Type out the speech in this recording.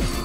you.